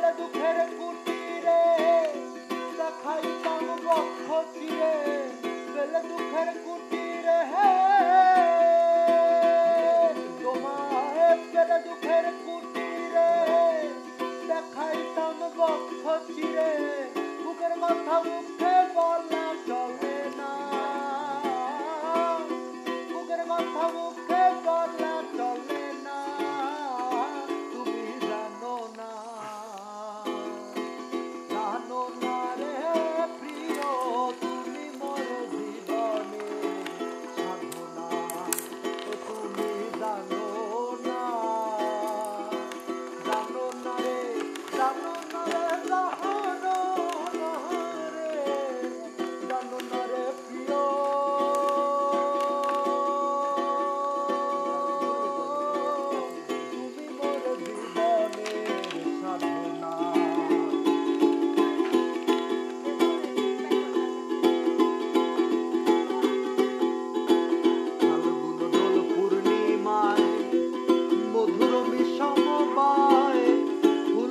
Ela do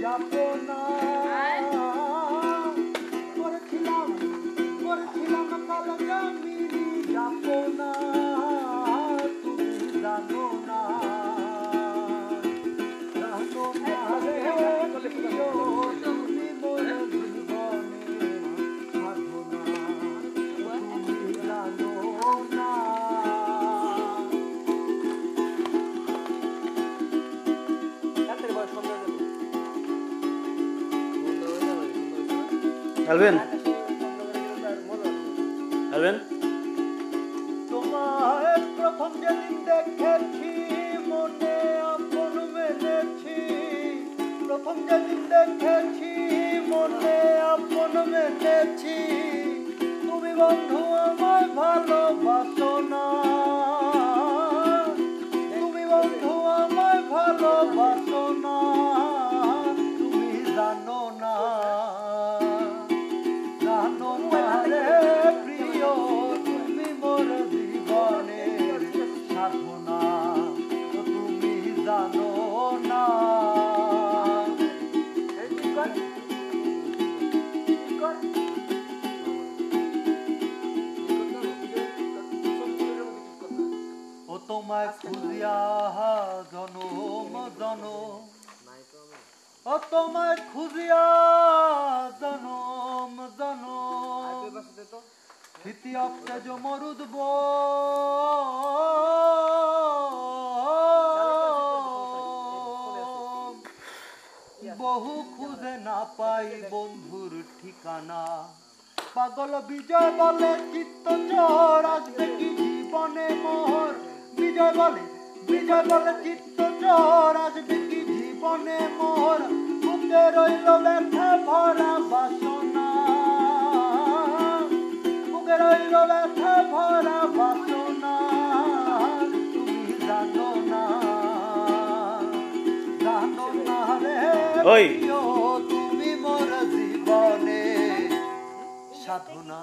Japanese. খেলবেন খেলবেন তোমায় প্রথম যেদিন দেখেছি, মনে আপন মেনেছি প্রথম যেদিন দেখেছি, মনে আপন মেনেছি তুমি বন্ধু আমার ভালোবাসো তোমায় খুঁজিয়া জনম জনম ও তোমায় খুঁজিয়া জনম জনম স্মৃতি অপ্তেজ মরুদব বহু খুঁজে না পাই বন্ধুর ঠিকানা। পাগল বিজয় বলে চিত্ত চর আসবে কি জীবনে মোহর। বিজয় বলে বিজয় বলে চিত্ত চর আসবে কি জীবনে মোহর বুকে রইল ব্যথা ভরা বাসনা। বুকে রইল ব্যথা ভরা বাসনা। তুমি জানো না জানো না রে তুমি মোর জীবনে সাধনা